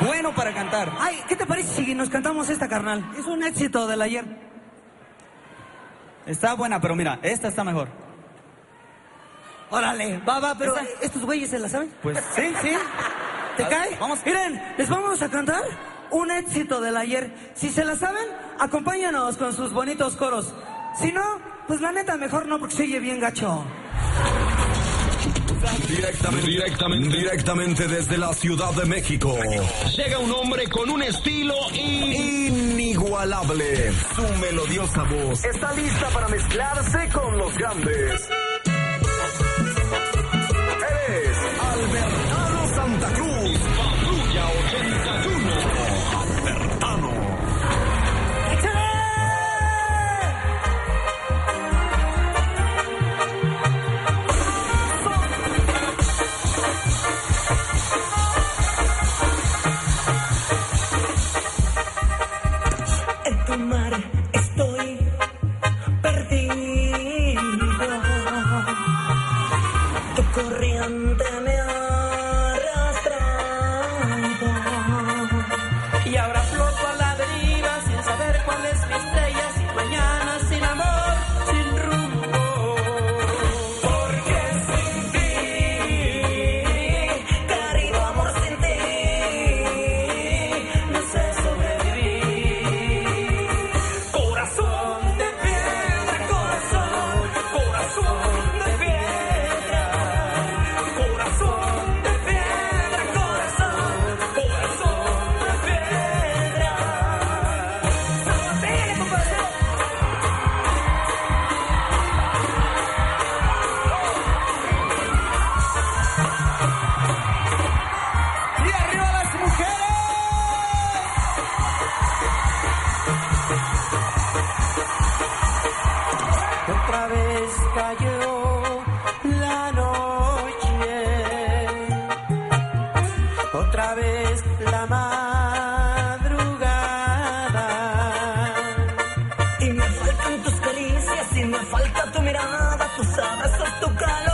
bueno para cantar. Ay, ¿qué te parece si nos cantamos esta, carnal? Es un éxito del ayer. Está buena, pero mira, esta está mejor. Órale, va, va, pero ¿Esta? ¿estos güeyes se la saben? Pues sí, sí. ¿Te cae? Vamos. Miren, les vamos a cantar un éxito del ayer. Si se la saben, acompáñanos con sus bonitos coros. Si no, pues la neta, mejor no, porque se oye bien gacho. Directamente, directamente, desde la Ciudad de México. Llega un hombre con un estilo. Inigualable. Su melodiosa voz está lista para mezclarse con los grandes. otra vez cayó la noche, otra vez la madrugada. Y me faltan tus caricias y me falta tu mirada, tus abrazos, tu calor.